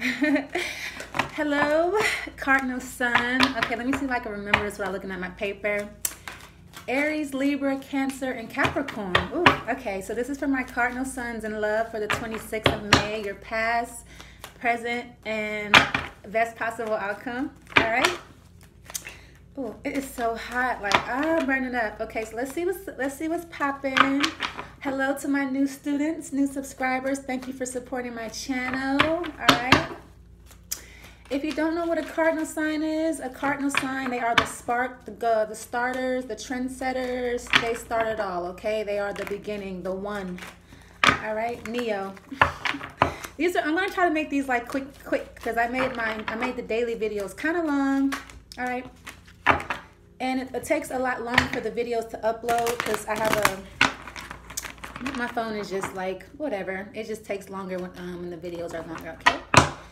Hello, Cardinal Sun. Okay, let me see if I can remember this while looking at my paper. Aries, Libra, Cancer, and Capricorn. Ooh, okay, so this is for my Cardinal Suns in love for the 26th of May, your past, present, and best possible outcome. All right. Oh, it is so hot. Like, ah, burning up. Okay, so let's see what's let's see what's popping. Hello to my new students, new subscribers. Thank you for supporting my channel. All right. If you don't know what a cardinal sign is, a cardinal sign, they are the spark, the, the starters, the trendsetters. They start it all, okay? They are the beginning, the one. All right, Neo. These are, I'm gonna try to make these like quick, quick, because I made mine, I made the daily videos kind of long, all right? And it, it takes a lot longer for the videos to upload because I have a, my phone is just like, whatever. It just takes longer when, um, when the videos are longer, okay?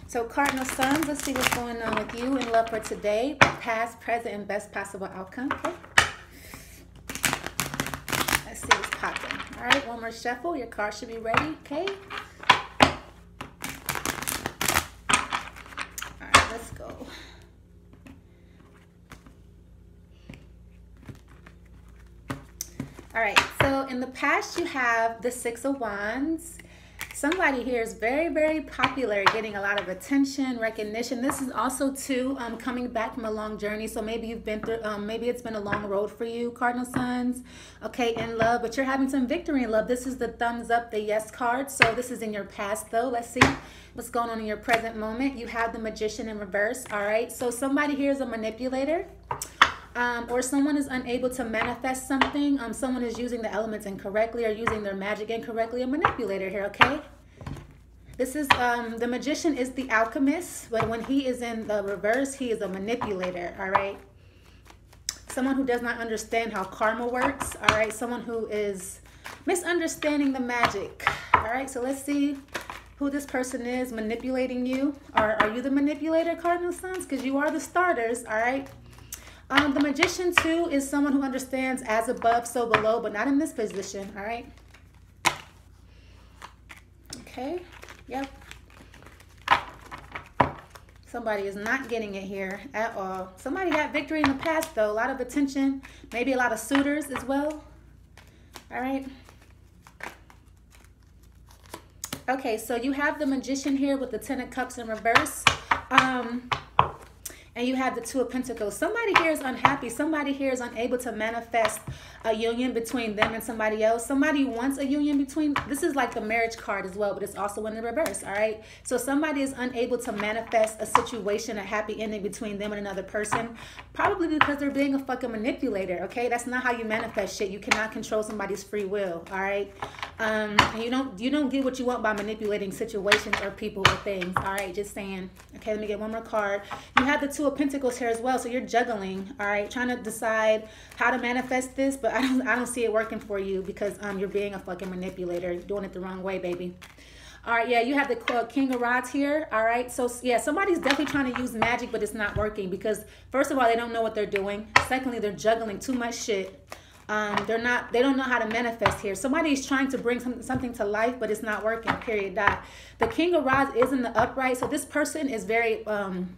So Cardinal Suns, let's see what's going on with you in love for today. Past, present, and best possible outcome. Okay. Let's see what's popping. All right, one more shuffle. Your card should be ready. Okay. All right, let's go. All right, so in the past you have the Six of Wands somebody here is very, very popular, getting a lot of attention, recognition. This is also too um, coming back from a long journey. So maybe you've been through, um, maybe it's been a long road for you, Cardinal Suns. Okay, in love, but you're having some victory in love. This is the thumbs up, the yes card. So this is in your past though. Let's see what's going on in your present moment. You have the magician in reverse. All right, so somebody here is a manipulator. Um, or someone is unable to manifest something, um, someone is using the elements incorrectly or using their magic incorrectly, a manipulator here, okay? This is, um, the magician is the alchemist, but when he is in the reverse, he is a manipulator, all right? Someone who does not understand how karma works, all right? Someone who is misunderstanding the magic, all right? So let's see who this person is manipulating you. Are, are you the manipulator, Cardinal Suns? Because you are the starters, all right? Um, the magician, too, is someone who understands as above, so below, but not in this position, all right? Okay, yep. Somebody is not getting it here at all. Somebody got victory in the past, though. A lot of attention, maybe a lot of suitors as well. All right. Okay, so you have the magician here with the Ten of Cups in reverse. Um, and you have the two of pentacles. Somebody here is unhappy. Somebody here is unable to manifest a union between them and somebody else. Somebody wants a union between this is like the marriage card as well but it's also in the reverse all right? So somebody is unable to manifest a situation a happy ending between them and another person probably because they're being a fucking manipulator okay? That's not how you manifest shit. You cannot control somebody's free will all right um you don't you don't get what you want by manipulating situations or people or things all right just saying okay let me get one more card you have the two of Pentacles here as well. So you're juggling, all right, trying to decide how to manifest this, but I don't, I don't see it working for you because um, you're being a fucking manipulator, doing it the wrong way, baby. All right, yeah, you have the King of Rods here. All right, so yeah, somebody's definitely trying to use magic, but it's not working because first of all, they don't know what they're doing. Secondly, they're juggling too much shit. Um, they're not, they don't know how to manifest here. Somebody's trying to bring some, something to life, but it's not working, period, dot. The King of Rods is in the upright, so this person is very, um,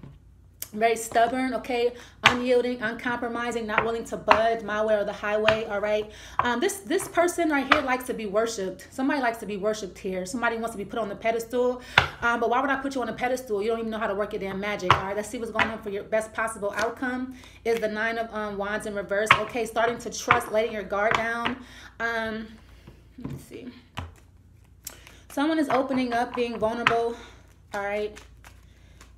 very stubborn okay? Unyielding uncompromising not willing to budge my way or the highway all right? Um this this person right here likes to be worshipped. Somebody likes to be worshipped here. Somebody wants to be put on the pedestal. Um but why would i put you on a pedestal? You don't even know how to work your damn magic all right? Let's see what's going on for your best possible outcome is the nine of um wands in reverse okay? Starting to trust letting your guard down. Um let's see. Someone is opening up being vulnerable all right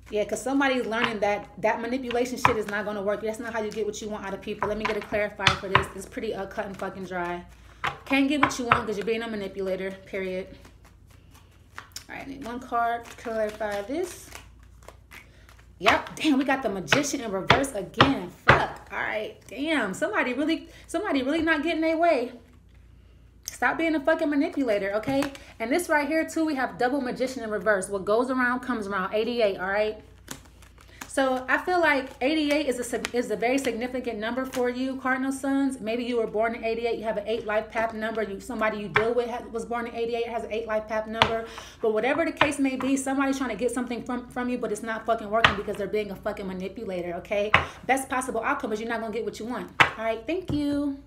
yeah, because somebody's learning that that manipulation shit is not going to work. That's not how you get what you want out of people. Let me get a clarifier for this. It's pretty uh, cut and fucking dry. Can't get what you want because you're being a manipulator, period. All right, I need one card to clarify this. Yep, damn, we got the magician in reverse again. Fuck. All right, damn. Somebody really, somebody really not getting their way. Stop being a fucking manipulator, okay? And this right here, too, we have double magician in reverse. What goes around comes around. 88, all right? So I feel like 88 is a is a very significant number for you, Cardinal Suns. Maybe you were born in 88. You have an eight life path number. You somebody you deal with has, was born in 88 has an eight life path number. But whatever the case may be, somebody's trying to get something from from you, but it's not fucking working because they're being a fucking manipulator. Okay. Best possible outcome is you're not gonna get what you want. All right. Thank you.